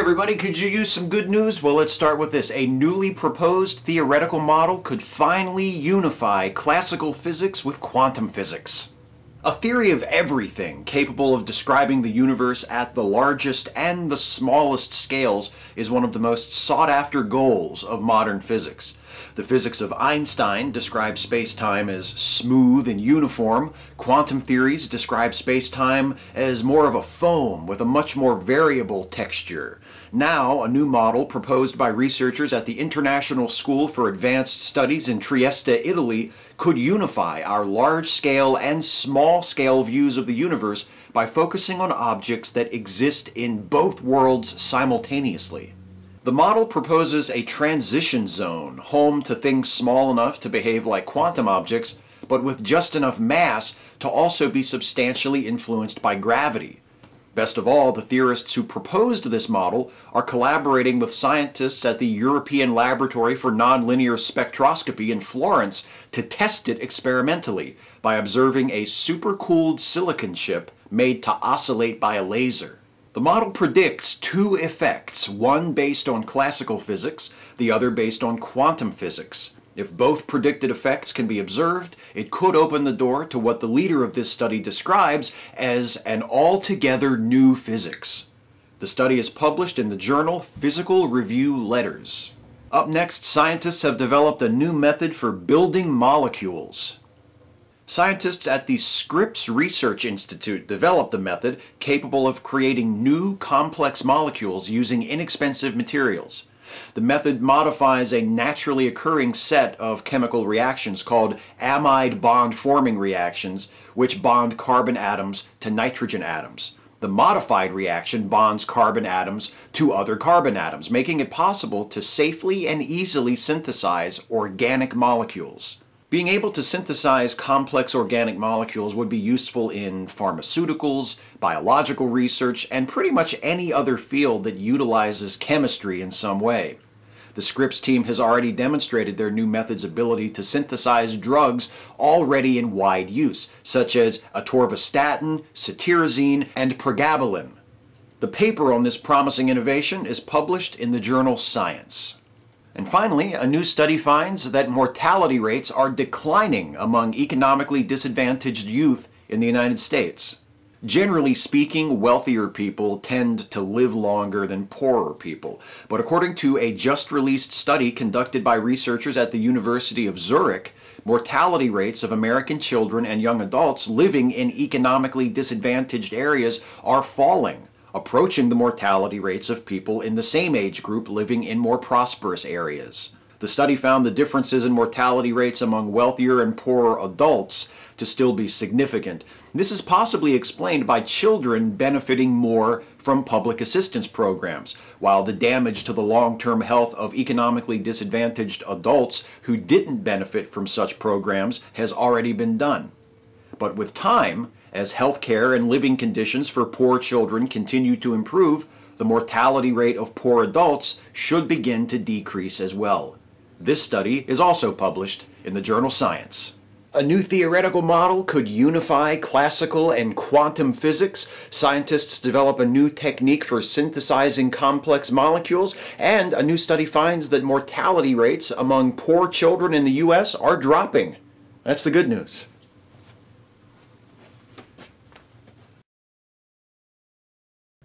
everybody, could you use some good news? Well, let's start with this. A newly proposed theoretical model could finally unify classical physics with quantum physics. A theory of everything capable of describing the universe at the largest and the smallest scales is one of the most sought after goals of modern physics. The physics of Einstein describes space-time as smooth and uniform. Quantum theories describe space-time as more of a foam with a much more variable texture. Now, a new model proposed by researchers at the International School for Advanced Studies in Trieste, Italy, could unify our large-scale and small-scale views of the universe by focusing on objects that exist in both worlds simultaneously. The model proposes a transition zone, home to things small enough to behave like quantum objects, but with just enough mass to also be substantially influenced by gravity. Best of all, the theorists who proposed this model are collaborating with scientists at the European Laboratory for Nonlinear Spectroscopy in Florence to test it experimentally by observing a supercooled silicon chip made to oscillate by a laser. The model predicts two effects, one based on classical physics, the other based on quantum physics. If both predicted effects can be observed, it could open the door to what the leader of this study describes as an altogether new physics. The study is published in the journal Physical Review Letters. Up next, scientists have developed a new method for building molecules. Scientists at the Scripps Research Institute developed the method capable of creating new complex molecules using inexpensive materials. The method modifies a naturally occurring set of chemical reactions called amide bond forming reactions, which bond carbon atoms to nitrogen atoms. The modified reaction bonds carbon atoms to other carbon atoms, making it possible to safely and easily synthesize organic molecules. Being able to synthesize complex organic molecules would be useful in pharmaceuticals, biological research, and pretty much any other field that utilizes chemistry in some way. The Scripps team has already demonstrated their new method's ability to synthesize drugs already in wide use, such as atorvastatin, cetirizine, and pregabalin. The paper on this promising innovation is published in the journal Science. And finally, a new study finds that mortality rates are declining among economically disadvantaged youth in the United States. Generally speaking, wealthier people tend to live longer than poorer people. But according to a just released study conducted by researchers at the University of Zurich, mortality rates of American children and young adults living in economically disadvantaged areas are falling approaching the mortality rates of people in the same age group living in more prosperous areas. The study found the differences in mortality rates among wealthier and poorer adults to still be significant. This is possibly explained by children benefiting more from public assistance programs, while the damage to the long term health of economically disadvantaged adults who didn't benefit from such programs has already been done. But with time, as health care and living conditions for poor children continue to improve, the mortality rate of poor adults should begin to decrease as well. This study is also published in the journal Science. A new theoretical model could unify classical and quantum physics. Scientists develop a new technique for synthesizing complex molecules, and a new study finds that mortality rates among poor children in the U.S. are dropping. That's the good news.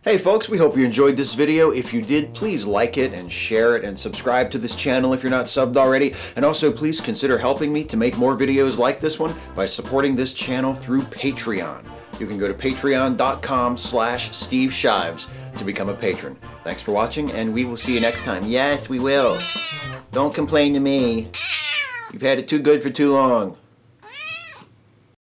Hey folks, we hope you enjoyed this video. If you did, please like it and share it and subscribe to this channel if you're not subbed already. And also please consider helping me to make more videos like this one by supporting this channel through Patreon. You can go to patreon.com slash Steve Shives to become a patron. Thanks for watching and we will see you next time. Yes, we will. Don't complain to me. You've had it too good for too long.